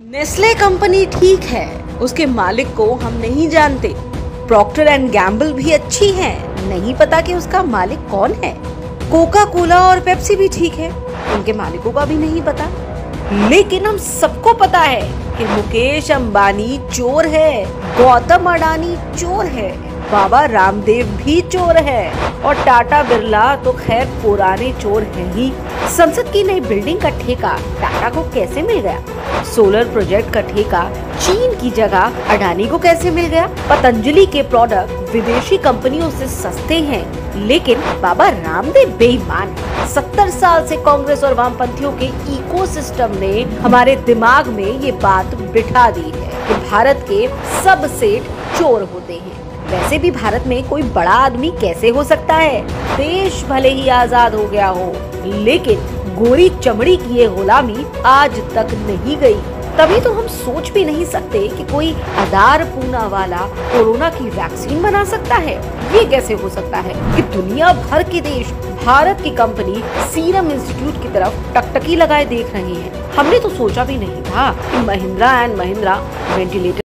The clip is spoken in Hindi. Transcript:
नेस्ले कंपनी ठीक है, उसके मालिक को हम नहीं जानते। प्रॉक्टर एंड गैम्बल भी अच्छी है, नहीं पता कि उसका मालिक कौन है। कोका कोला और पेप्सी भी ठीक है, उनके मालिकों का भी नहीं पता। लेकिन हम सबको पता है कि मुकेश अंबानी चोर है, गौतम अडानी चोर है। बाबा रामदेव भी चोर है। और टाटा बिरला तो खैर पुराने चोर हैं ही। संसद की नई बिल्डिंग का ठेका टाटा को कैसे मिल गया? सोलर प्रोजेक्ट का ठेका चीन की जगह अडानी को कैसे मिल गया? पतंजलि के प्रोडक्ट विदेशी कंपनियों से सस्ते हैं, लेकिन बाबा रामदेव बेईमान सत्तर साल से कांग्रेस और वामपंथियों के इकोसिस्टम ने हमारे दिमाग में ये बात बिठा दी है कि भारत के सब सेठ चोर होते हैं। वैसे भी भारत में कोई बड़ा आदमी कैसे हो सकता है? देश भले ही आज़ाद हो गया हो, लेकिन गोरी चमड़ी की ये गुलामी आज तक नहीं गई। तभी तो हम सोच भी नहीं सकते कि कोई आधार पूना वाला कोरोना की वैक्सीन बना सकता है। ये कैसे हो सकता है कि दुनिया भर के देश भारत की कंपनी सीरम इंस्टीट्यूट की तरफ़ टकटकी लगाए देख रहे हैं? हमने तो सोचा भी नहीं था कि महिंद्रा एंड महिंद्रा वेंटिलेटर